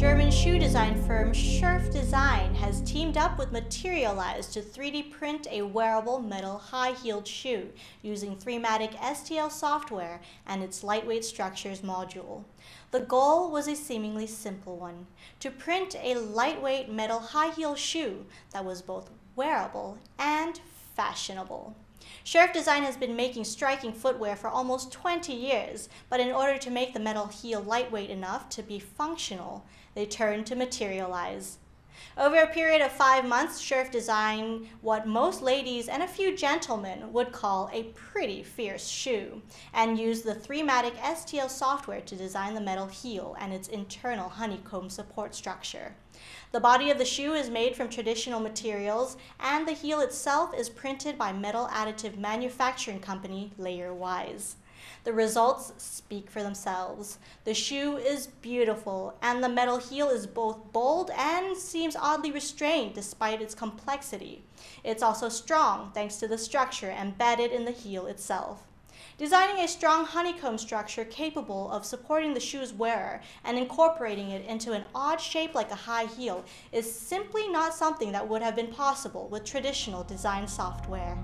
shoe design firm Scherf Design has teamed up with Materialise to 3D print a wearable metal high-heeled shoe using 3matic STL software and its lightweight structures module. The goal was a seemingly simple one, to print a lightweight metal high-heel shoe that was both wearable and fashionable. Scherf Design has been making striking footwear for almost 20 years, but in order to make the metal heel lightweight enough to be functional, they turned to Materialise. Over a period of five months, Scherf designed what most ladies and a few gentlemen would call a pretty fierce shoe, and used the 3matic STL software to design the metal heel and its internal honeycomb support structure. The body of the shoe is made from traditional materials, and the heel itself is printed by metal additive manufacturing company Layerwise. The results speak for themselves. The shoe is beautiful, and the metal heel is both bold and seems oddly restrained despite its complexity. It's also strong thanks to the structure embedded in the heel itself. Designing a strong honeycomb structure capable of supporting the shoe's wearer and incorporating it into an odd shape like a high heel is simply not something that would have been possible with traditional design software.